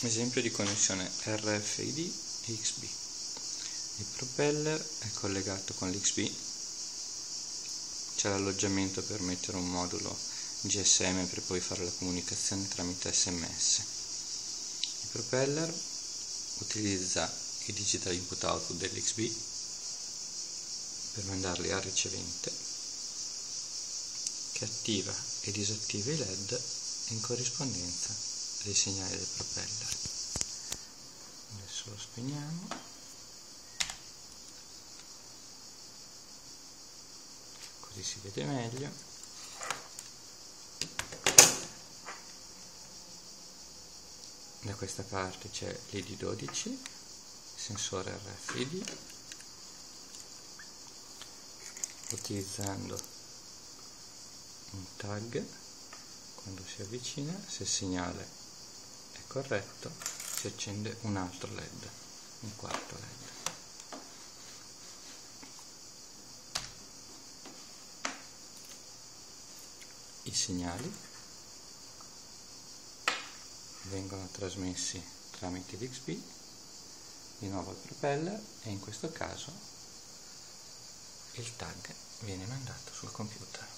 Esempio di connessione RFID XB. Il propeller è collegato con l'XB, c'è l'alloggiamento per mettere un modulo GSM per poi fare la comunicazione tramite SMS. Il propeller utilizza i digital input output dell'XB per mandarli al ricevente che attiva e disattiva i LED in corrispondenza dei segnali del propeller. Adesso lo spegniamo. Così si vede meglio. Da questa parte c'è l'ID12 sensore RFID utilizzando un tag quando si avvicina se il segnale corretto. Si accende un altro led un quarto led. I segnali vengono trasmessi tramite l'XP di nuovo al propeller e in questo caso il tag viene mandato sul computer